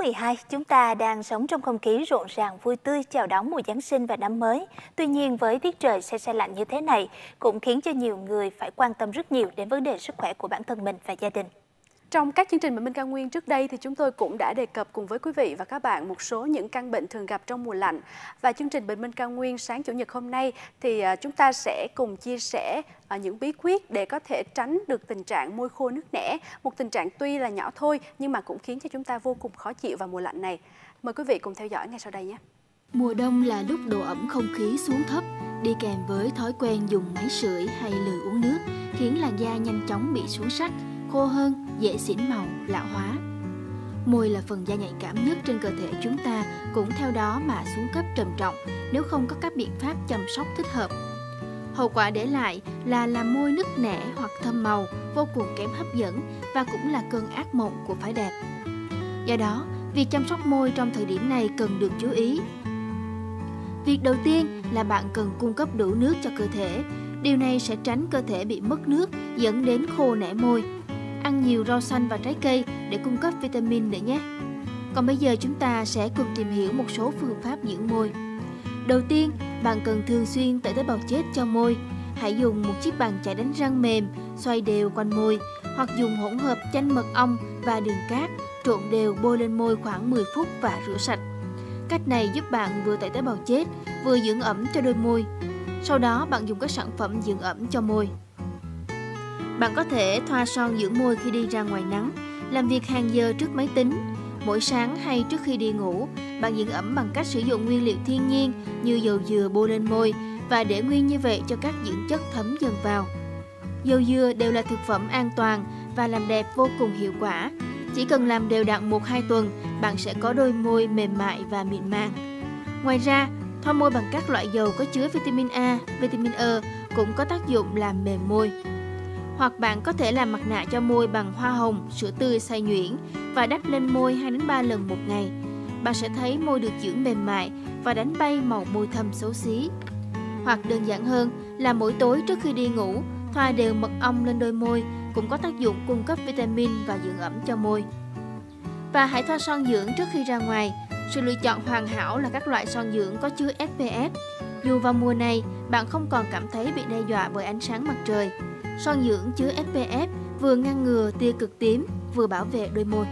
12, chúng ta đang sống trong không khí rộn ràng vui tươi chào đón mùa Giáng sinh và năm mới. Tuy nhiên với tiết trời se se lạnh như thế này cũng khiến cho nhiều người phải quan tâm rất nhiều đến vấn đề sức khỏe của bản thân mình và gia đình. Trong các chương trình Bệnh Minh Cao Nguyên trước đây thì chúng tôi cũng đã đề cập cùng với quý vị và các bạn một số những căn bệnh thường gặp trong mùa lạnh. Và chương trình Bệnh Minh Cao Nguyên sáng Chủ nhật hôm nay thì à, chúng ta sẽ cùng chia sẻ à, những bí quyết để có thể tránh được tình trạng môi khô nước nẻ. Một tình trạng tuy là nhỏ thôi nhưng mà cũng khiến cho chúng ta vô cùng khó chịu vào mùa lạnh này. Mời quý vị cùng theo dõi ngay sau đây nhé. Mùa đông là lúc độ ẩm không khí xuống thấp, đi kèm với thói quen dùng máy sưởi hay lười uống nước, khiến làn da nhanh chóng bị xuống sắc, khô hơn, dễ xỉn màu, lão hóa. Môi là phần da nhạy cảm nhất trên cơ thể chúng ta cũng theo đó mà xuống cấp trầm trọng nếu không có các biện pháp chăm sóc thích hợp. Hậu quả để lại là làm môi nứt nẻ hoặc thâm màu, vô cùng kém hấp dẫn và cũng là cơn ác mộng của phái đẹp. Do đó, việc chăm sóc môi trong thời điểm này cần được chú ý. Việc đầu tiên là bạn cần cung cấp đủ nước cho cơ thể. Điều này sẽ tránh cơ thể bị mất nước dẫn đến khô nẻ môi ăn nhiều rau xanh và trái cây để cung cấp vitamin nữa nhé. Còn bây giờ chúng ta sẽ cùng tìm hiểu một số phương pháp dưỡng môi. Đầu tiên, bạn cần thường xuyên tẩy tế bào chết cho môi. Hãy dùng một chiếc bàn chải đánh răng mềm, xoay đều quanh môi, hoặc dùng hỗn hợp chanh mật ong và đường cát, trộn đều bôi lên môi khoảng 10 phút và rửa sạch. Cách này giúp bạn vừa tẩy tế bào chết, vừa dưỡng ẩm cho đôi môi. Sau đó bạn dùng các sản phẩm dưỡng ẩm cho môi. Bạn có thể thoa son dưỡng môi khi đi ra ngoài nắng, làm việc hàng giờ trước máy tính. Mỗi sáng hay trước khi đi ngủ, bạn dưỡng ẩm bằng cách sử dụng nguyên liệu thiên nhiên như dầu dừa bôi lên môi và để nguyên như vậy cho các dưỡng chất thấm dần vào. Dầu dừa đều là thực phẩm an toàn và làm đẹp vô cùng hiệu quả. Chỉ cần làm đều đặn 1-2 tuần, bạn sẽ có đôi môi mềm mại và mịn màng. Ngoài ra, thoa môi bằng các loại dầu có chứa vitamin A, vitamin E cũng có tác dụng làm mềm môi. Hoặc bạn có thể làm mặt nạ cho môi bằng hoa hồng, sữa tươi xay nhuyễn và đắp lên môi 2 đến 3 lần một ngày. Bạn sẽ thấy môi được dưỡng mềm mại và đánh bay màu môi thâm xấu xí. Hoặc đơn giản hơn là mỗi tối trước khi đi ngủ, thoa đều mật ong lên đôi môi cũng có tác dụng cung cấp vitamin và dưỡng ẩm cho môi. Và hãy thoa son dưỡng trước khi ra ngoài. Sự lựa chọn hoàn hảo là các loại son dưỡng có chứa SPF. Dù vào mùa này, bạn không còn cảm thấy bị đe dọa bởi ánh sáng mặt trời. Son dưỡng chứa SPF vừa ngăn ngừa tia cực tím, vừa bảo vệ đôi môi.